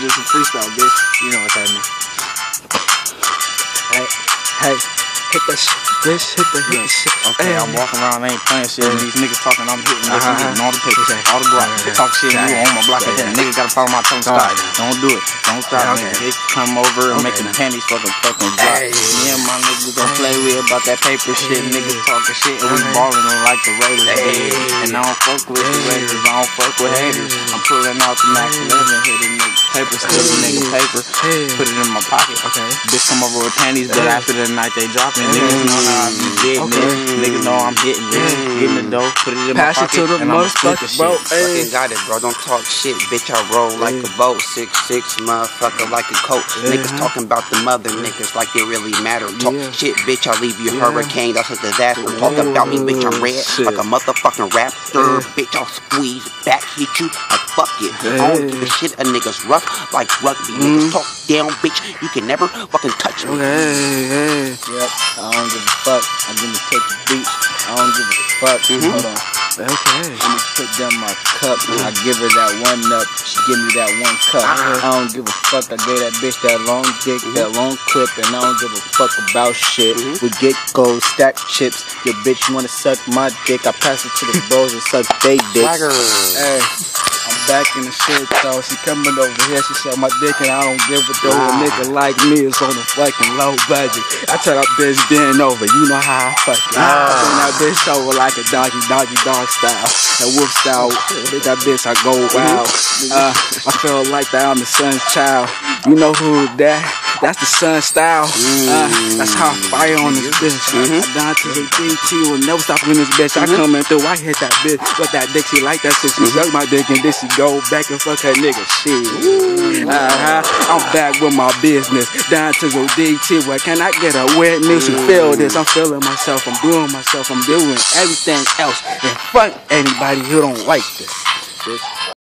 just a freestyle, bitch. You know what's happening. Hey, hey, hit that shit, bitch. Hit the hit shit. Okay, Hey. I'm walking around, I ain't playing shit. Yeah. These niggas talking, I'm hitting this, Uh-huh. I'm all the papers, all the block. Yeah, They talk shit, you on my block. Yeah. Niggas gotta follow my All stop. Don't do it. Don't stop, nigga. okay. Bitch, come over and make the now. panties fucking fucking drop. Me and my niggas gon' play with about that paper shit. Niggas talking shit and we Okay. ballin' like the Raiders did. And I don't fuck with the. Raiders, I don't fuck with haters. I'm pulling out the Max Hey. 11, hitting niggas paper, stealing Hey. niggas paper. Put it in my pocket. Okay. Bitch come over with panties, but after the night they dropping, Hey. niggas know Okay. it. Niggas know I'm hitting it. Hey. Getting the dough, put it in Pass my it to the and I'ma split the motherfucker, bro. shit. Hey. Fucking got it, bro. Don't talk shit, bitch. I roll like a boat, six six, motherfucker, like a coat. Niggas Uh-huh. talking about the mother niggas like it really matter. Talk Yeah. shit, bitch. I leave you Yeah. hurricane. That's a disaster. Talk about me, bitch. I'm red Shit. like a motherfucking raptor. Bitch, I'll squeeze back, hit you. I fuck it. I don't give a shit. A niggas rough like rugby. Mm. Niggas talk down, bitch. You can never fucking touch me. Okay. Yep, I don't give a fuck. I'm gonna take the beach. I don't give a fuck. Mm-hmm. Hold on. Okay. Let me put down my cup. I give her that one up. She give me that one cup. Uh-huh. I don't give a fuck. I gave that bitch that long dick, Mm-hmm. that long clip, and I don't give a fuck about shit. Mm-hmm. We get gold, stack chips. Your bitch wanna suck my dick. I pass it to the bros and suck they dicks. Swagger. Hey, back in the shit though. She coming over here, she suck my dick and I don't give a though. A nigga like me is on a fucking low budget. I tell that bitch bend over, you know how I fuck fucking I bend that bitch over like a doggy, doggy dog style. That wolf style, with that bitch I go wild. Uh, I feel like that I'm the son's child. You know who that? That's the sun style. Mm. Uh, that's how I fire on this bitch. Mm-hmm. I down to the DT will never stop in this bitch. I mm-hmm. come in through, I hit that bitch with that dick. She like that shit. She mm-hmm. suck my dick and then she go back and fuck her nigga. Shit. Uh-huh. I'm back with my business. Down to the DT. Where can I get a witness? You feel mm. this? I'm feeling myself. I'm doing myself. I'm doing everything else. And fuck anybody who don't like this. Bitch.